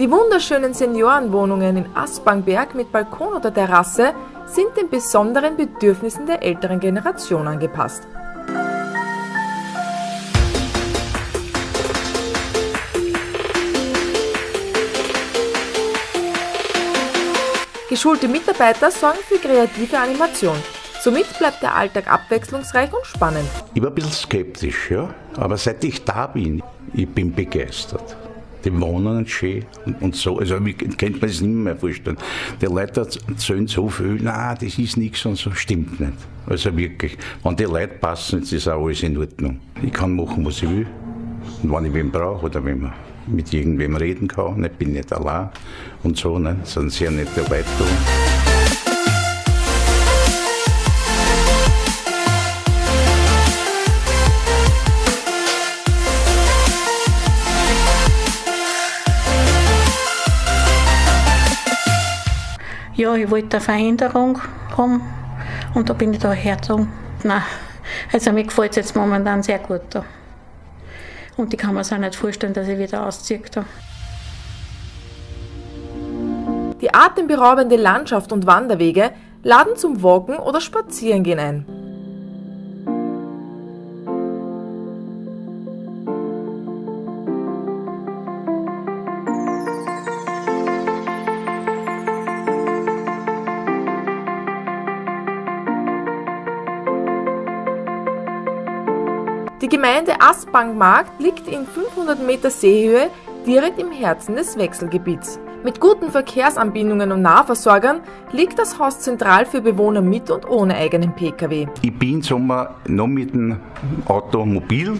Die wunderschönen Seniorenwohnungen in Aspangberg mit Balkon oder Terrasse sind den besonderen Bedürfnissen der älteren Generation angepasst. Geschulte Mitarbeiter sorgen für kreative Animation. Somit bleibt der Alltag abwechslungsreich und spannend. Ich war ein bisschen skeptisch, ja. Aber seit ich da bin, ich bin begeistert. Die wohnen schön und, und so. Also, wie kennt man es nicht mehr vorstellen. Die Leute erzählen so viel, nein, das ist nichts und so. Stimmt nicht. Also wirklich. Wenn die Leute passen, ist auch alles in Ordnung. Ich kann machen, was ich will. Und wenn ich wen brauche oder wenn man mit irgendwem reden kann, ich bin nicht allein und so, ne? sind sehr nette Leute da. Ja, ich wollte eine Veränderung haben und da bin ich da hergezogen. Nein, also mir gefällt es jetzt momentan sehr gut da. Und ich kann mir es auch nicht vorstellen, dass ich wieder ausziehe da. Die atemberaubende Landschaft und Wanderwege laden zum Walken oder Spazierengehen ein. Die Gemeinde Aspangmarkt liegt in 500 Meter Seehöhe direkt im Herzen des Wechselgebiets. Mit guten Verkehrsanbindungen und Nahversorgern liegt das Haus zentral für Bewohner mit und ohne eigenen Pkw. Ich bin im Sommer noch mit dem Auto mobil,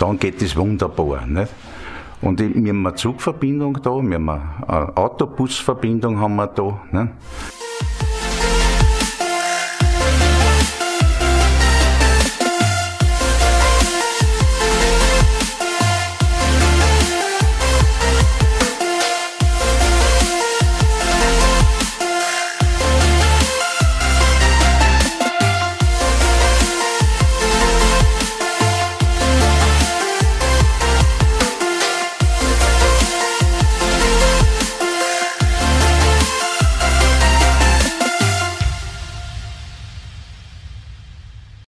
dann geht es wunderbar. Nicht? Und wir haben eine Zugverbindung da, wir haben eine Autobusverbindung haben wir da. Nicht?